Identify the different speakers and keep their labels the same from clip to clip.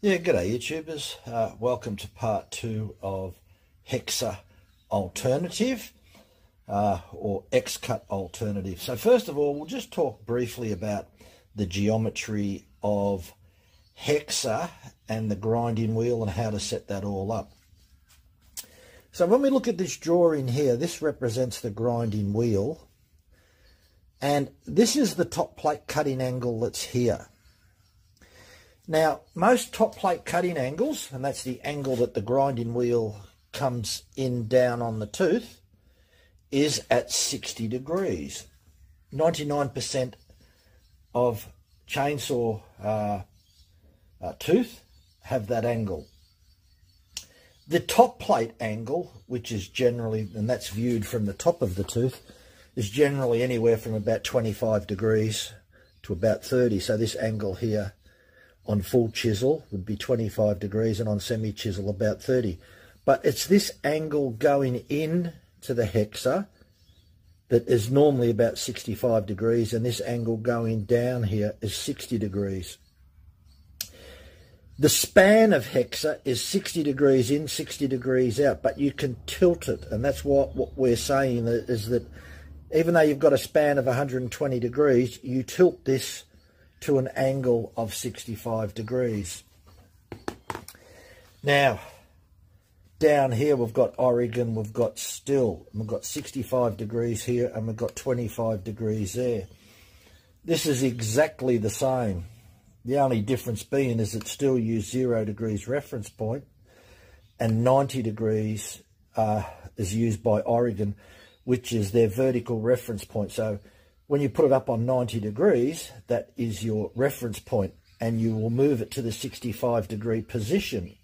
Speaker 1: Yeah, g'day YouTubers. Uh, welcome to part two of Hexa Alternative uh, or X-Cut Alternative. So first of all, we'll just talk briefly about the geometry of Hexa and the grinding wheel and how to set that all up. So when we look at this drawing here, this represents the grinding wheel and this is the top plate cutting angle that's here. Now, most top plate cutting angles, and that's the angle that the grinding wheel comes in down on the tooth, is at 60 degrees. 99% of chainsaw uh, uh, tooth have that angle. The top plate angle, which is generally, and that's viewed from the top of the tooth, is generally anywhere from about 25 degrees to about 30. So this angle here on full chisel would be 25 degrees and on semi chisel about 30. But it's this angle going in to the hexa that is normally about 65 degrees and this angle going down here is 60 degrees. The span of hexa is 60 degrees in, 60 degrees out, but you can tilt it. And that's what, what we're saying is that even though you've got a span of 120 degrees, you tilt this to an angle of 65 degrees. Now, down here we've got Oregon, we've got Stihl, we've got 65 degrees here and we've got 25 degrees there. This is exactly the same. The only difference being is it Stihl use zero degrees reference point and 90 degrees uh, is used by Oregon, which is their vertical reference point. So when you put it up on 90 degrees, that is your reference point, and you will move it to the 65 degree position.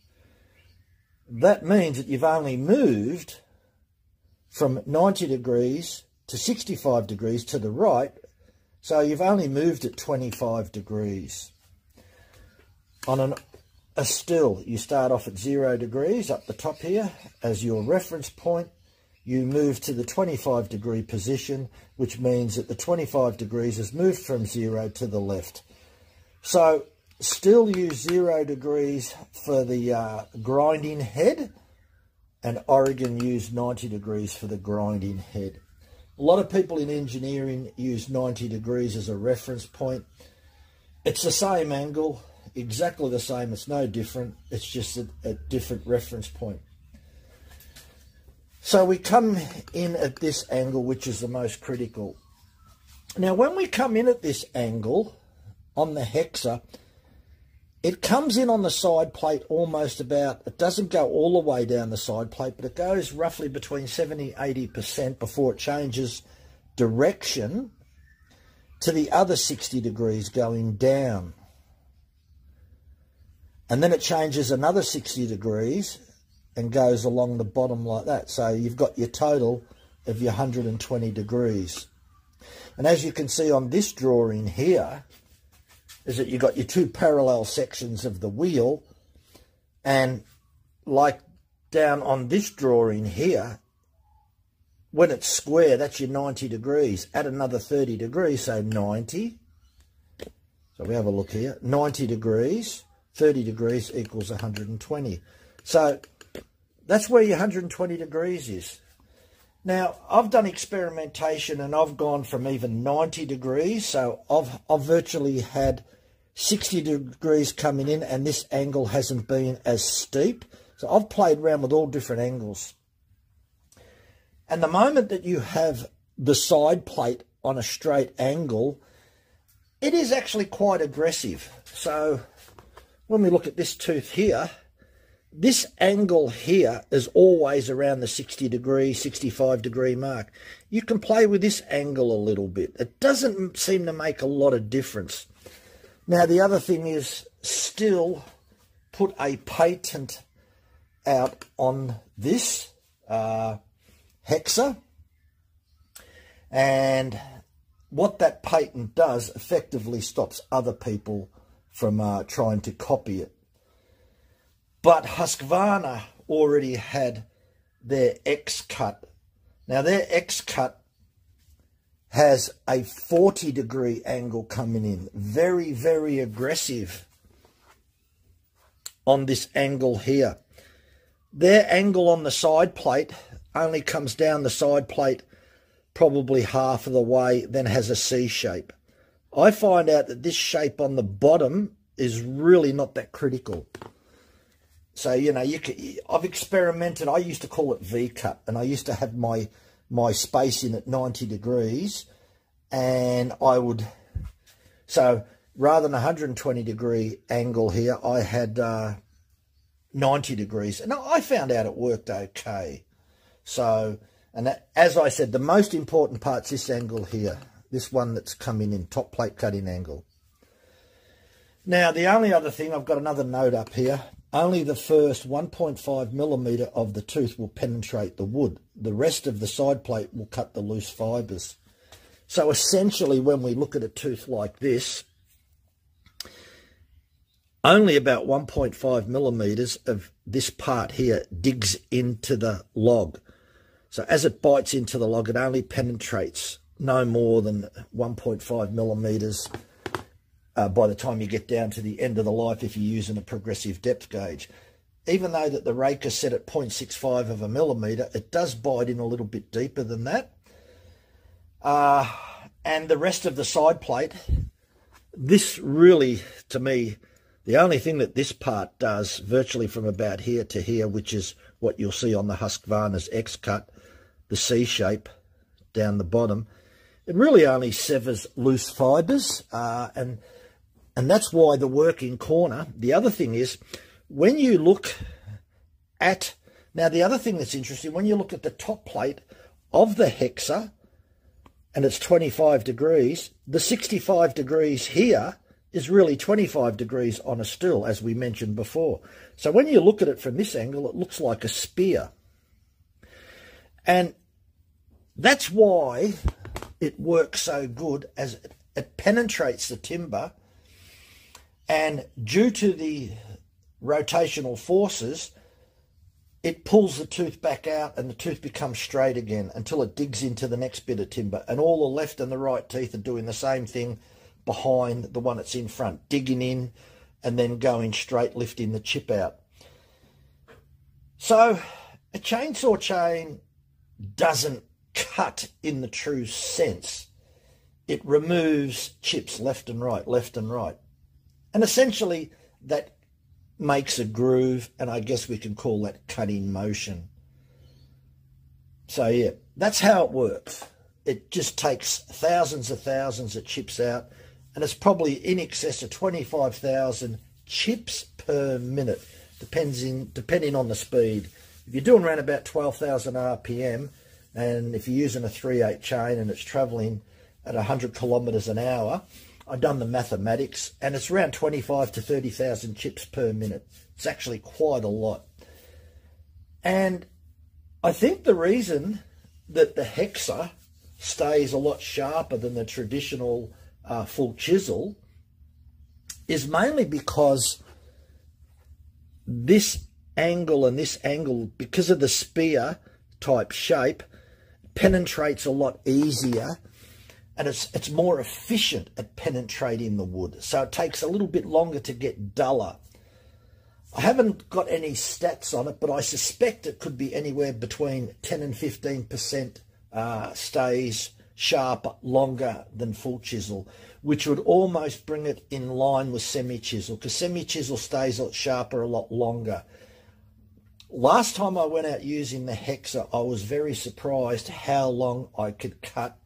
Speaker 1: That means that you've only moved from 90 degrees to 65 degrees to the right, so you've only moved it 25 degrees. On an, a Stihl, you start off at zero degrees up the top here as your reference point, you move to the 25 degree position, which means that the 25 degrees has moved from zero to the left. So Stihl use zero degrees for the uh, grinding head and Oregon use 90 degrees for the grinding head. A lot of people in engineering use 90 degrees as a reference point. It's the same angle, exactly the same. It's no different. It's just a different reference point. So we come in at this angle, which is the most critical. Now, when we come in at this angle on the hexa, it comes in on the side plate almost about, it doesn't go all the way down the side plate, but it goes roughly between 70, 80% before it changes direction to the other 60 degrees going down. And then it changes another 60 degrees and goes along the bottom like that. So you've got your total of your 120 degrees. And as you can see on this drawing here, is that you've got your two parallel sections of the wheel and like down on this drawing here, when it's square, that's your 90 degrees. Add another 30 degrees, so 90. So we have a look here. 90 degrees, 30 degrees equals 120. So that's where your 120 degrees is. Now, I've done experimentation and I've gone from even 90 degrees. So I've, I've virtually had 60 degrees coming in and this angle hasn't been as steep. So I've played around with all different angles. And the moment that you have the side plate on a straight angle, it is actually quite aggressive. So when we look at this tooth here, this angle here is always around the 60 degree, 65 degree mark. You can play with this angle a little bit. It doesn't seem to make a lot of difference. Now, the other thing is Stihl put a patent out on this uh, hexa. And what that patent does effectively stops other people from uh, trying to copy it. But Husqvarna already had their X-Cut. Now their X-Cut has a 40 degree angle coming in. Very, very aggressive. on this angle here. Their angle on the side plate only comes down the side plate probably half of the way, then has a C shape. I find out that this shape on the bottom is really not that critical. So, you know, you can, I've experimented. I used to call it V-cut, and I used to have my, my space in at 90 degrees, and I would, so rather than 120 degree angle here, I had uh, 90 degrees. And I found out it worked okay. So, and that, as I said, the most important part's this angle here. This one that's coming in, top plate cutting angle. Now, the only other thing, I've got another note up here. Only the first 1.5 millimetre of the tooth will penetrate the wood. The rest of the side plate will cut the loose fibres. So essentially, when we look at a tooth like this, only about 1.5 millimetres of this part here digs into the log. So as it bites into the log, it only penetrates no more than 1.5 millimetres uh, by the time you get down to the end of the life if you're using a progressive depth gauge. Even though that the rake is set at 0.65 of a millimetre, it does bite in a little bit deeper than that. Uh, and the rest of the side plate, this really, to me, the only thing that this part does virtually from about here to here, which is what you'll see on the Husqvarna's X-Cut, the C shape down the bottom, it really only severs loose fibres uh, and and that's why the working corner, the other thing is, when you look at, now the other thing that's interesting, when you look at the top plate of the Hexa, and it's 25 degrees, the 65 degrees here is really 25 degrees on a Stihl, as we mentioned before. So when you look at it from this angle, it looks like a spear. And that's why it works so good as it penetrates the timber and due to the rotational forces, it pulls the tooth back out and the tooth becomes straight again until it digs into the next bit of timber. And all the left and the right teeth are doing the same thing behind the one that's in front, digging in and then going straight, lifting the chip out. So a chainsaw chain doesn't cut in the true sense. It removes chips left and right, left and right. And essentially, that makes a groove, and I guess we can call that cutting motion. So, yeah, that's how it works. It just takes thousands of thousands of chips out, and it's probably in excess of 25,000 chips per minute, depends in, depending on the speed. If you're doing around about 12,000 RPM, and if you're using a 3/8 chain and it's traveling at 100 kilometers an hour, I've done the mathematics, and it's around 25 to 30,000 chips per minute. It's actually quite a lot. And I think the reason that the Hexa stays a lot sharper than the traditional uh, full chisel is mainly because this angle and this angle, because of the spear type shape, penetrates a lot easier and it's it's more efficient at penetrating the wood. So it takes a little bit longer to get duller. I haven't got any stats on it, but I suspect it could be anywhere between 10 and 15% uh, stays sharp longer than full chisel, which would almost bring it in line with semi-chisel, because semi-chisel stays a lot sharper a lot longer. Last time I went out using the Hexa, I was very surprised how long I could cut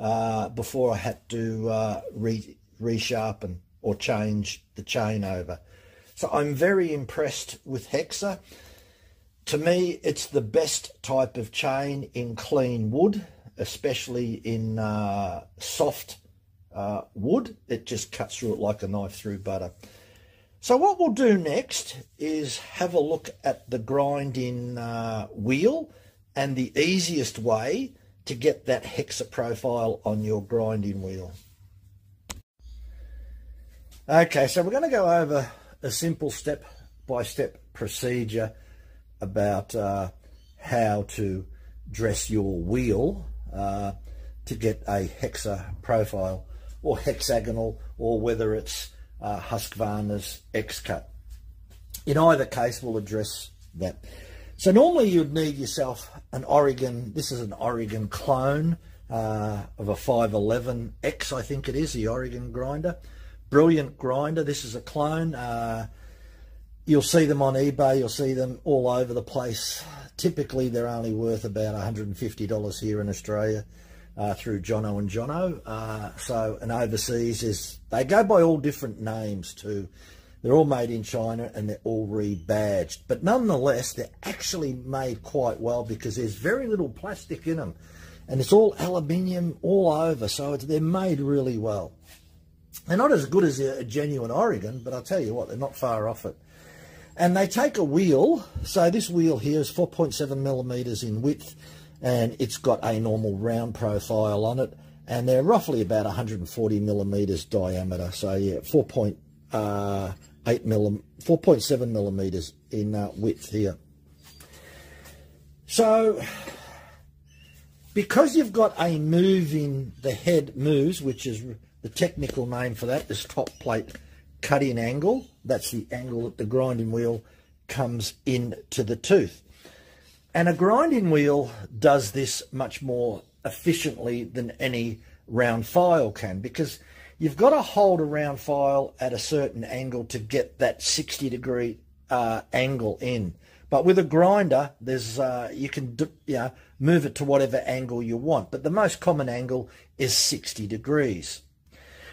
Speaker 1: uh, before I had to uh, re resharpen or change the chain over. So I'm very impressed with Hexa. To me, it's the best type of chain in clean wood, especially in uh, soft uh, wood. It just cuts through it like a knife through butter. So what we'll do next is have a look at the grinding uh, wheel and the easiest way to get that hexa profile on your grinding wheel. Okay, so we're going to go over a simple step-by-step -step procedure about uh, how to dress your wheel uh, to get a hexa profile or hexagonal or whether it's uh, Husqvarna's X-Cut. in either case, we'll address that. So normally you'd need yourself an Oregon, this is an Oregon clone uh, of a 511X, I think it is, the Oregon grinder. Brilliant grinder. This is a clone. Uh, you'll see them on eBay. You'll see them all over the place. Typically, they're only worth about $150 here in Australia uh, through Jono and Jono. Uh, so, and overseas is they go by all different names too. They're all made in China and they're all rebadged. But nonetheless, they're actually made quite well because there's very little plastic in them. And it's all aluminium all over, so they're made really well. They're not as good as a, genuine Oregon, but I'll tell you what, they're not far off it. And they take a wheel, so this wheel here is 4.7 millimeters in width, and it's got a normal round profile on it, and they're roughly about 140 millimeters diameter. So yeah, 4.8 uh, millim, 4.7 millimeters in uh, width here. So because you've got a move in the head moves, which is the technical name for that, this top plate cut-in angle, that's the angle that the grinding wheel comes into the tooth. And a grinding wheel does this much more efficiently than any round file can because you've got to hold a round file at a certain angle to get that 60 degree uh, angle in. But with a grinder, there's uh, you can know, move it to whatever angle you want. But the most common angle is 60 degrees.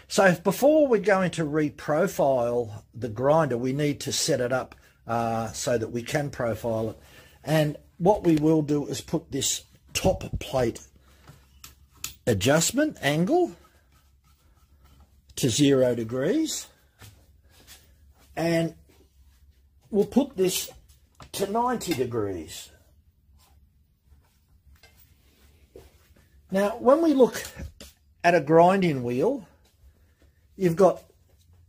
Speaker 1: So before we're going to reprofile the grinder, we need to set it up uh, so that we can profile it. And what we will do is put this top plate adjustment angle to zero degrees. And we'll put this to 90 degrees. Now, when we look at a grinding wheel, you've got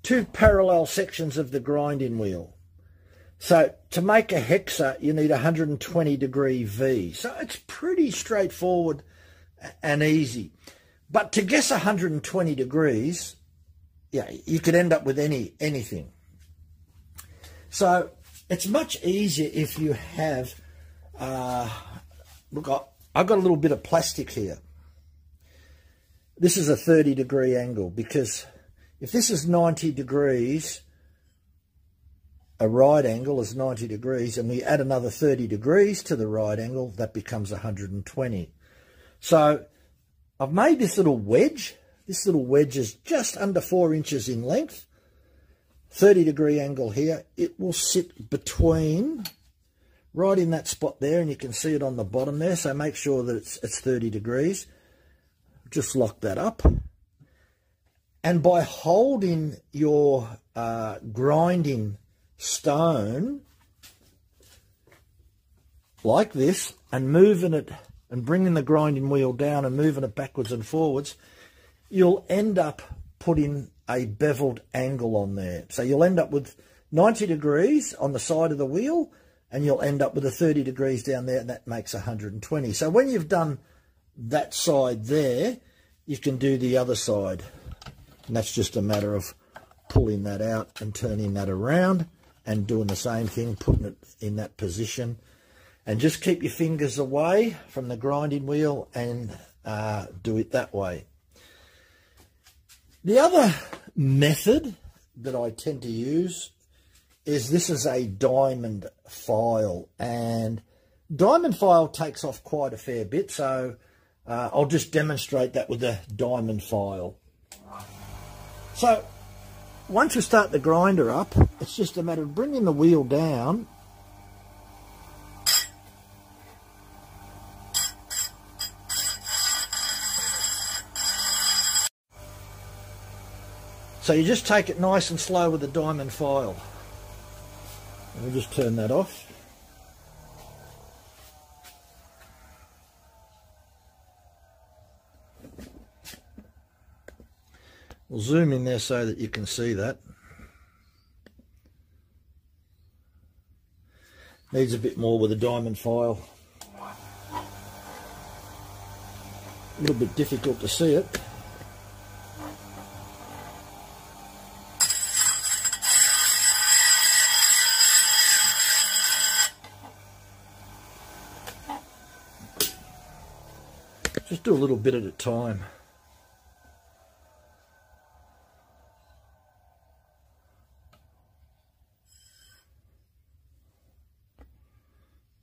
Speaker 1: two parallel sections of the grinding wheel. So to make a hexa, you need 120 degree V. So it's pretty straightforward and easy. But to guess 120 degrees, yeah, you could end up with any anything. So it's much easier if you have, uh, look, I've got a little bit of plastic here. This is a 30 degree angle because if this is 90 degrees, a right angle is 90 degrees, and we add another 30 degrees to the right angle, that becomes 120. So I've made this little wedge. This little wedge is just under four inches in length. 30 degree angle here, it will sit between, right in that spot there, and you can see it on the bottom there, so make sure that it's, it's 30 degrees. Just lock that up. And by holding your uh, grinding stone like this and moving it and bringing the grinding wheel down and moving it backwards and forwards, you'll end up putting a beveled angle on there. So you'll end up with 90 degrees on the side of the wheel and you'll end up with a 30 degrees down there and that makes 120. So when you've done that side there, you can do the other side. And that's just a matter of pulling that out and turning that around and doing the same thing, putting it in that position. And just keep your fingers away from the grinding wheel and uh, do it that way. The other method that I tend to use is this is a diamond file and diamond file takes off quite a fair bit so uh, I'll just demonstrate that with a diamond file. So once you start the grinder up it's just a matter of bringing the wheel down So you just take it nice and slow with the diamond file. we'll just turn that off. We'll zoom in there so that you can see that. Needs a bit more with a diamond file. A little bit difficult to see it. Do a little bit at a time.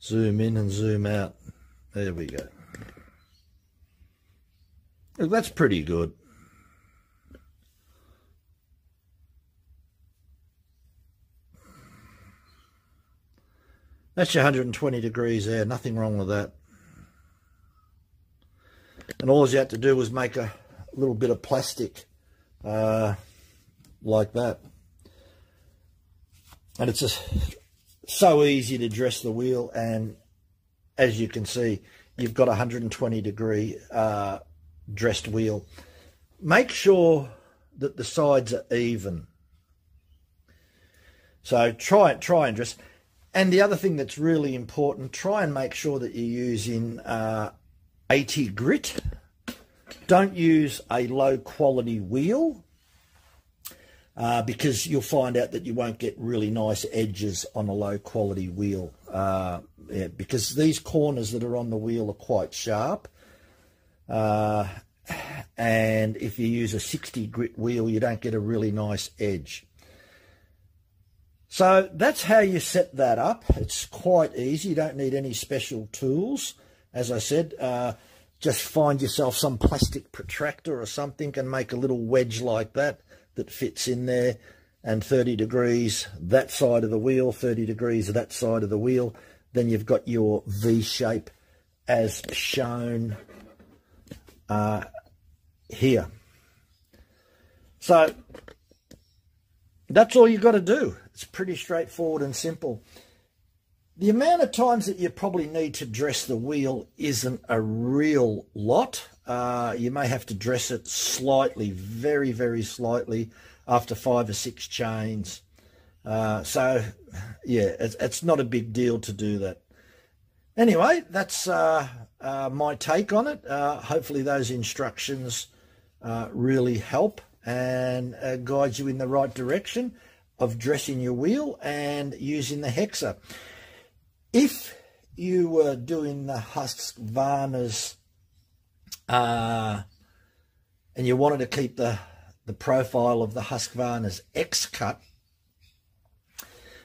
Speaker 1: Zoom in and zoom out. There we go. That's pretty good. That's your 120 degrees there, nothing wrong with that. And all you had to do was make a little bit of plastic uh, like that. And it's just so easy to dress the wheel and as you can see, you've got a 120 degree uh, dressed wheel. Make sure that the sides are even. So try try and dress. And the other thing that's really important, try and make sure that you're using uh, 80 grit. Don't use a low quality wheel uh, because you'll find out that you won't get really nice edges on a low quality wheel. Uh, yeah, because these corners that are on the wheel are quite sharp. Uh, and if you use a 60 grit wheel, you don't get a really nice edge. So that's how you set that up. It's quite easy. You don't need any special tools. As I said, uh, just find yourself some plastic protractor or something and make a little wedge like that that fits in there and 30 degrees that side of the wheel, 30 degrees that side of the wheel. Then you've got your V shape as shown uh, here. So that's all you've got to do. It's pretty straightforward and simple. The amount of times that you probably need to dress the wheel isn't a real lot. Uh, you may have to dress it slightly, very, very slightly after five or six chains. Uh, so, yeah, it's, it's, not a big deal to do that. Anyway, that's uh, uh my take on it. Uh, hopefully those instructions uh, really help and guide you in the right direction of dressing your wheel and using the hexa. If you were doing the Husqvarna's uh, and you wanted to keep the, the profile of the Husqvarna's X-Cut,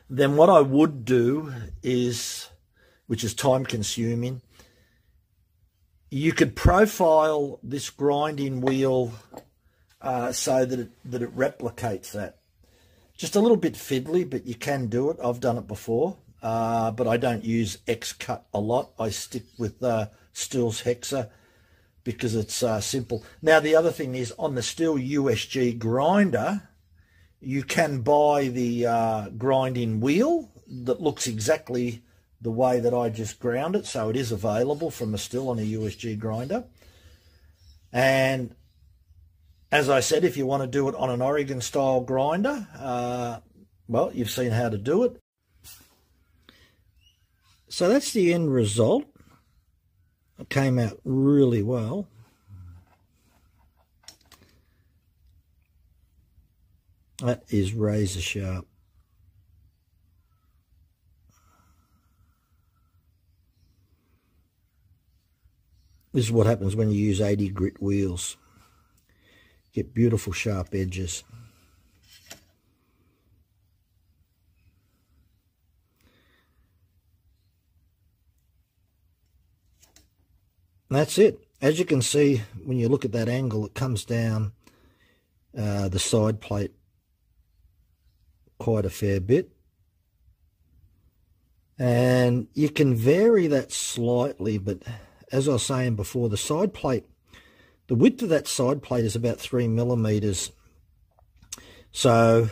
Speaker 1: then what I would do is, which is time consuming, you could profile this grinding wheel uh, so that it, that it replicates that. Just a little bit fiddly, but you can do it. I've done it before, uh, but I don't use X-Cut a lot. I stick with uh, Stihl's Hexa because it's uh, simple. Now, the other thing is on the Stihl USG grinder, you can buy the uh, grinding wheel that looks exactly the way that I just ground it. So it is available from a Stihl on a USG grinder. And as I said, if you want to do it on an Oregon style grinder, uh, well, you've seen how to do it. So that's the end result. It came out really well. That is razor sharp. This is what happens when you use 80 grit wheels. Get beautiful sharp edges. That's it. As you can see, when you look at that angle, it comes down uh, the side plate quite a fair bit. And you can vary that slightly, but as I was saying before, the side plate the width of that side plate is about three millimeters. So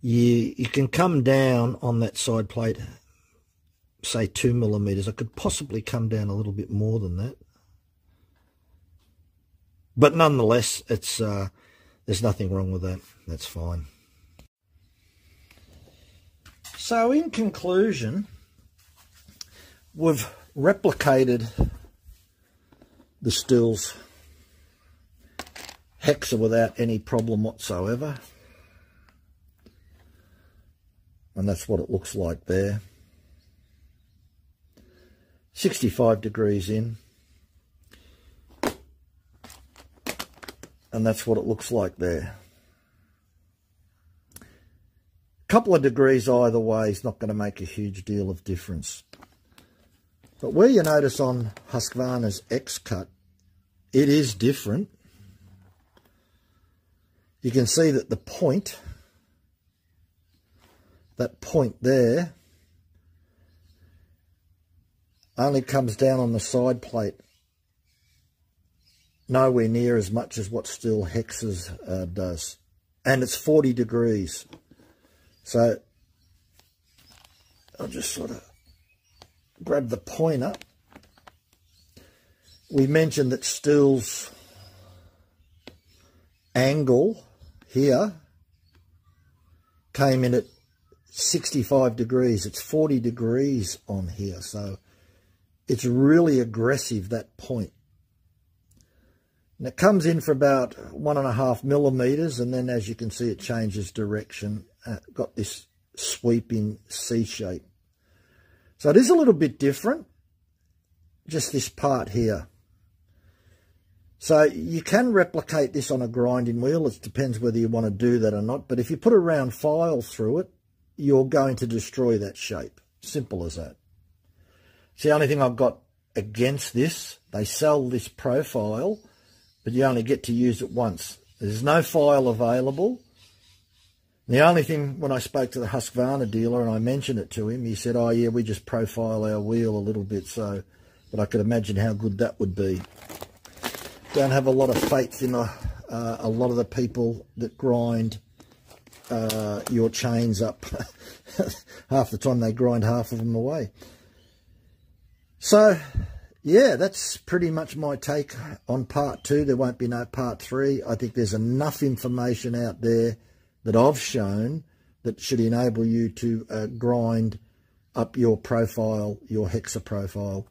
Speaker 1: you, you can come down on that side plate, say two millimeters. I could possibly come down a little bit more than that. But nonetheless, it's uh, there's nothing wrong with that. That's fine. So in conclusion, we've replicated the Stihl's hexa without any problem whatsoever. And that's what it looks like there. 65 degrees in. And that's what it looks like there. A couple of degrees either way is not going to make a huge deal of difference. But where you notice on Husqvarna's X-Cut, it is different. You can see that the point, that point there, only comes down on the side plate nowhere near as much as what Stihl hexes uh, does. And it's 40 degrees. So I'll just sort of grab the pointer. We mentioned that Stihl's angle here came in at 65 degrees. It's 40 degrees on here. So it's really aggressive, that point. And it comes in for about one and a half millimeters, and then as you can see, it changes direction. Uh, got this sweeping C shape. So it is a little bit different, just this part here. So you can replicate this on a grinding wheel. It depends whether you want to do that or not. But if you put a round file through it, you're going to destroy that shape. Simple as that. It's the only thing I've got against this. They sell this profile but you only get to use it once. There's no file available. The only thing, when I spoke to the Husqvarna dealer and I mentioned it to him, he said, oh yeah, we just profile our wheel a little bit, so, but I could imagine how good that would be. Don't have a lot of faith in a, uh, a lot of the people that grind uh, your chains up. half the time they grind half of them away. So, yeah, that's pretty much my take on part two. There won't be no part three. I think there's enough information out there that I've shown that should enable you to uh, grind up your profile, your hexa profile.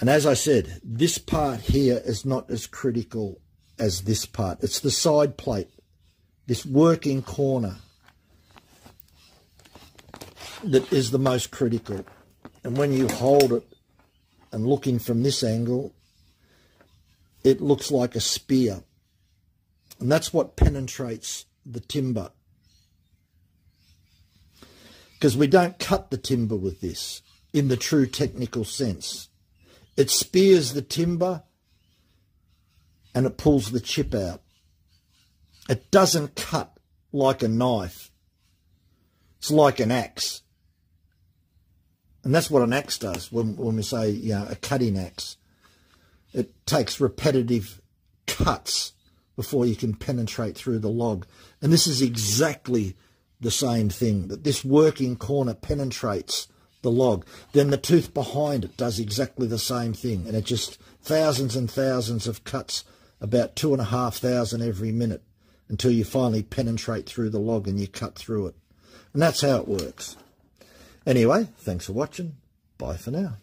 Speaker 1: And as I said, this part here is not as critical as this part. It's the side plate, this working corner that is the most critical. And when you hold it and looking from this angle, it looks like a spear. And that's what penetrates the timber. Because we don't cut the timber with this in the true technical sense. It spears the timber and it pulls the chip out. It doesn't cut like a knife. It's like an axe. And that's what an axe does when, when we say, you know, a cutting axe. It takes repetitive cuts before you can penetrate through the log. And this is exactly the same thing, that this working corner penetrates the log. Then the tooth behind it does exactly the same thing. And it just thousands and thousands of cuts, about two and a half thousand every minute, until you finally penetrate through the log and you cut through it. And that's how it works. Anyway, thanks for watching. Bye for now.